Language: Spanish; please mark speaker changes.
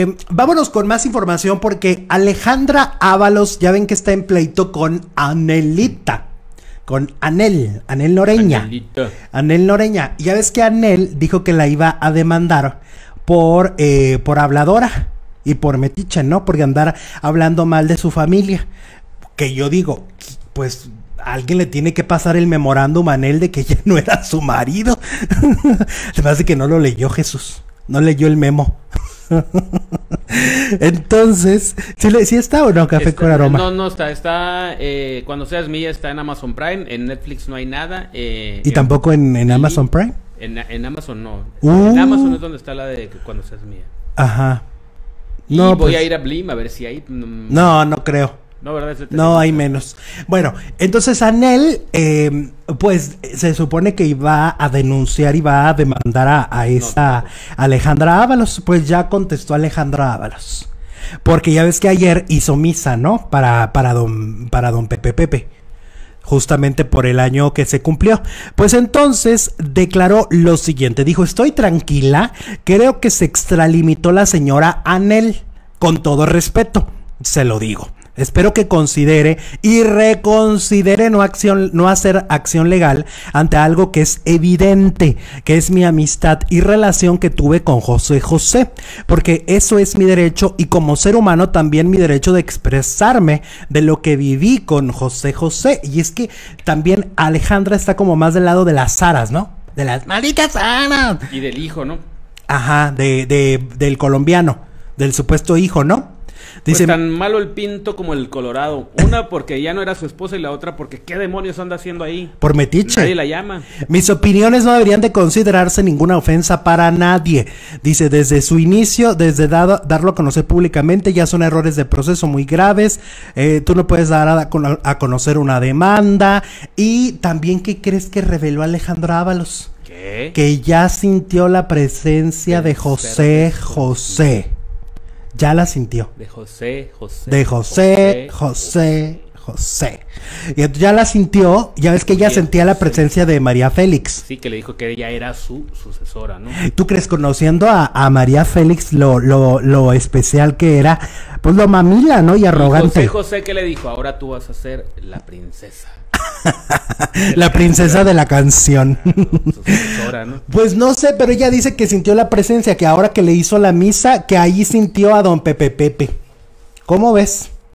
Speaker 1: Eh, vámonos con más información porque Alejandra Ábalos, ya ven que está en pleito con Anelita. Con Anel, Anel Noreña.
Speaker 2: Anelita.
Speaker 1: Anel Noreña. Ya ves que Anel dijo que la iba a demandar por, eh, por habladora y por metiche, ¿no? Porque andar hablando mal de su familia. Que yo digo, pues alguien le tiene que pasar el memorándum a Anel de que ya no era su marido. Se me hace que no lo leyó Jesús. No leyó el memo. Entonces, ¿sí, le- sí está o no Café
Speaker 2: Está-
Speaker 1: con aroma?
Speaker 2: No, no está. Está. eh, cuando seas mía está en Amazon Prime. En Netflix no hay nada. eh,
Speaker 1: y
Speaker 2: en-
Speaker 1: tampoco en, en
Speaker 2: y-
Speaker 1: Amazon Prime.
Speaker 2: En, en Amazon no.
Speaker 1: Uh.
Speaker 2: En Amazon es donde está la de cuando seas mía.
Speaker 1: Ajá.
Speaker 2: y
Speaker 1: No,
Speaker 2: voy
Speaker 1: pues-
Speaker 2: a ir a Blim a ver si hay.
Speaker 1: No, no creo.
Speaker 2: No, ¿verdad? Es el
Speaker 1: No, hay menos. Bueno, entonces Anel, eh, pues se supone que iba a denunciar y va a demandar a, a esta Alejandra Ábalos. Pues ya contestó Alejandra Ábalos. Porque ya ves que ayer hizo misa, ¿no? Para, para, don, para don Pepe Pepe. Justamente por el año que se cumplió. Pues entonces declaró lo siguiente. Dijo, estoy tranquila. Creo que se extralimitó la señora Anel. Con todo respeto. Se lo digo. Espero que considere y reconsidere no, acción, no hacer acción legal ante algo que es evidente, que es mi amistad y relación que tuve con José José, porque eso es mi derecho y como ser humano también mi derecho de expresarme de lo que viví con José José. Y es que también Alejandra está como más del lado de las aras, ¿no? De las malditas aras.
Speaker 2: Y del hijo, ¿no?
Speaker 1: Ajá, de, de- del colombiano, del supuesto hijo, ¿no? Dice,
Speaker 2: pues tan malo el pinto como el colorado. Una porque ya no era su esposa y la otra porque qué demonios anda haciendo ahí.
Speaker 1: por metiche.
Speaker 2: Nadie la llama.
Speaker 1: Mis opiniones no deberían de considerarse ninguna ofensa para nadie. Dice, desde su inicio, desde dado- darlo a conocer públicamente, ya son errores de proceso muy graves. Eh, tú no puedes dar a, a conocer una demanda. Y también, ¿qué crees que reveló Alejandro Ábalos?
Speaker 2: ¿Qué?
Speaker 1: Que ya sintió la presencia de José José. Ya la sintió.
Speaker 2: De José, José.
Speaker 1: De José, José, José. Y entonces ya la sintió, ya ves que ella sentía la presencia de María Félix.
Speaker 2: Sí, que le dijo que ella era su sucesora, ¿no?
Speaker 1: ¿Tú crees conociendo a, a María Félix lo, lo, lo especial que era? Pues lo mamila, ¿no? Y
Speaker 2: Y
Speaker 1: arrogante.
Speaker 2: José José que le dijo, ahora tú vas a ser la princesa.
Speaker 1: La princesa de la canción. Pues no sé, pero ella dice que sintió la presencia, que ahora que le hizo la misa, que ahí sintió a don Pepe Pepe. ¿Cómo ves?